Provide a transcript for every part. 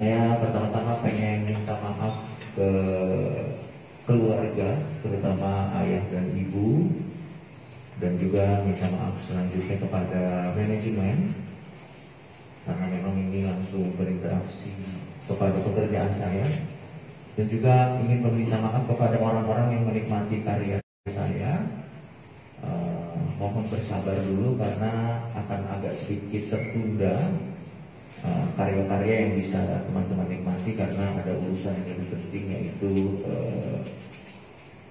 Saya pertama-tama pengen minta maaf ke keluarga, terutama ayah dan ibu, dan juga minta maaf selanjutnya kepada manajemen, karena memang ini langsung berinteraksi kepada pekerjaan saya, dan juga ingin meminta maaf kepada orang-orang yang menikmati karya saya. Eh, mohon bersabar dulu karena akan agak sedikit tertunda uh, karya-karya yang bisa teman-teman nikmati karena ada urusan yang lebih penting yaitu uh,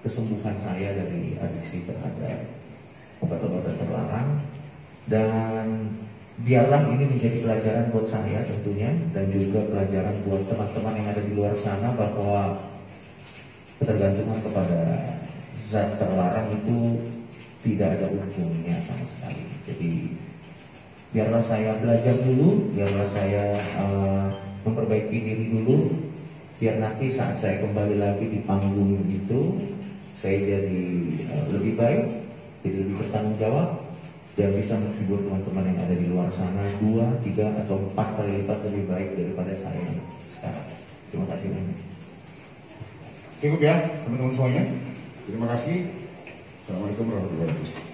kesembuhan saya dari adiksi terhadap obat-obatan terlarang dan biarlah ini menjadi pelajaran buat saya tentunya dan juga pelajaran buat teman-teman yang ada di luar sana bahwa ketergantungan kepada zat terlarang itu tidak ada untungnya sama sekali. Jadi biarlah saya belajar dulu, biarlah saya uh, memperbaiki diri dulu, biar nanti saat saya kembali lagi di panggung itu saya jadi uh, lebih baik, jadi lebih bertanggung jawab dan bisa menghibur teman-teman yang ada di luar sana dua, tiga atau empat kali lipat lebih baik daripada saya sekarang. Terima kasih banyak. Cukup ya teman-teman semuanya. Terima kasih. Assalamualaikum warahmatullahi wabarakatuh.